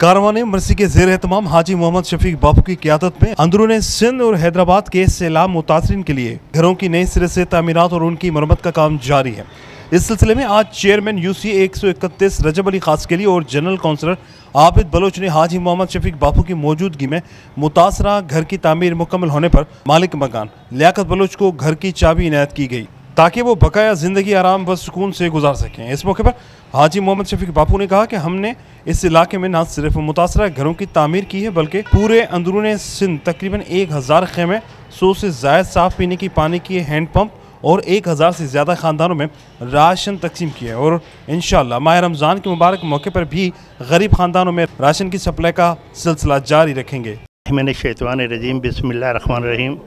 कारवान मरसी के जेर एहतमाम हाजी मोहम्मद शफीक बापू की क्यादत में अंदरून सिंध और हैदराबाद के सैलाब मुतासरीन के लिए घरों की नई सिरे से तमीरत और उनकी मरम्मत का काम जारी है। इस सिलसिले में आज चेयरमैन यू सी एक सौ इकतीस रजब अली खास के लिए और जनरल काउंसलर आबिद बलोच ने हाजी मोहम्मद शफीक बापू की मौजूदगी में मुतासरा घर की तमीर मुकम्मल होने पर मालिक मकान, लियाकत बलोच को घर की चाबी इनायत की गई। ताकि वो बकाया ज़िंदगी आराम व सुकून से गुजार सकें। इस मौके पर हाजी मोहम्मद शफीक बापू ने कहा कि हमने इस इलाके में न सिर्फ़ मुतासर घरों की तामीर की है, बल्कि पूरे अंदरून सिंध तकरीबन एक हज़ार खेमे, सौ से जायद साफ़ पीने की पानी की हैंडपम्प और एक हज़ार से ज़्यादा ख़ानदानों में राशन तकसीम किया है। और इन माह रमज़ान के मुबारक मौके पर भी गरीब ख़ानदानों में राशन की सप्लाई का सिलसिला जारी रखेंगे। मैंने शैतवान रजीम रहीम।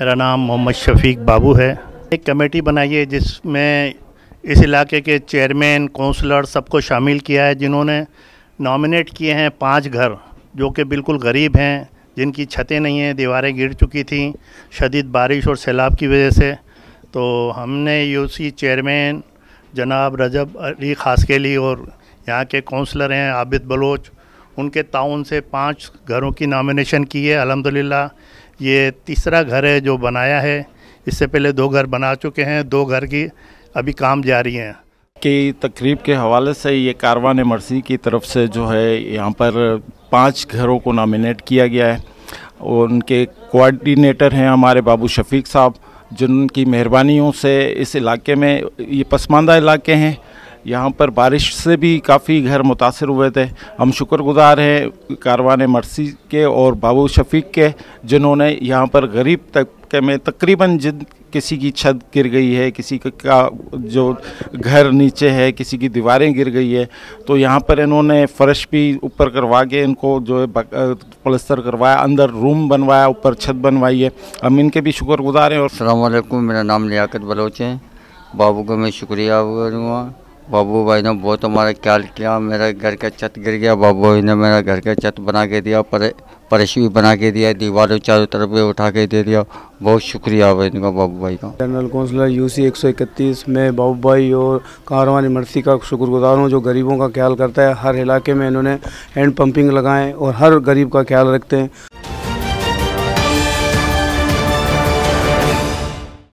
मेरा नाम मोहम्मद शफीक बाबू है। एक कमेटी बनाई है जिसमें इस इलाके के चेयरमैन, काउंसलर सबको शामिल किया है, जिन्होंने नॉमिनेट किए हैं पाँच घर, जो कि बिल्कुल गरीब हैं, जिनकी छतें नहीं हैं, दीवारें गिर चुकी थी, शदीद बारिश और सैलाब की वजह से। तो हमने यूसी चेयरमैन जनाब रजब अली खासकेली और यहाँ के काउंसलर हैं आबिद बलोच, उनके ताउन से पाँच घरों की नॉमिनेशन की है। अलहमदिल्ला ये तीसरा घर है जो बनाया है। इससे पहले दो घर बना चुके हैं, दो घर की अभी काम जारी हैं। कि तकरीब के हवाले से ये कारवान मर्सी की तरफ़ से जो है, यहाँ पर पाँच घरों को नामिनेट किया गया है। और उनके कोऑर्डिनेटर हैं हमारे बाबू शफीक साहब, जिनकी मेहरबानियों से इस इलाके में ये पसमानदा इलाके हैं। यहाँ पर बारिश से भी काफ़ी घर मुतासर हुए थे। हम शुक्रगुजार हैं कारवान मरसी के और बाबू शफीक के, जिन्होंने यहाँ पर गरीब तबके में तकरीबन जिन किसी की छत गिर गई है, किसी का जो घर नीचे है, किसी की दीवारें गिर गई है तो यहाँ पर इन्होंने फ़र्श भी ऊपर करवा के इनको जो है पलस्तर करवाया, अंदर रूम बनवाया, ऊपर छत बनवाई है। हम इनके भी शुक्रगुजार हैं और अलैक्म मेरा नाम लियाकत बलोच है। बाबू का मैं शुक्रिया करूँगा। बाबू भाई ने बहुत हमारा ख्याल किया, मेरा घर का छत गिर गया बाबू भाई ने मेरा घर का छत बना के दिया, पर परश भी बना के दिया, दीवारों चारों तरफ़ पे उठा के दे दिया। बहुत शुक्रिया भाई इनका बाबू भाई का जनरल काउंसलर यूसी 131 में बाबू भाई और कारवानी मर्सी का शुक्रगुजार हूँ, जो गरीबों का ख्याल करता है। हर इलाके में इन्होंने हैंड पंपिंग लगाएँ और हर गरीब का ख्याल रखते हैं।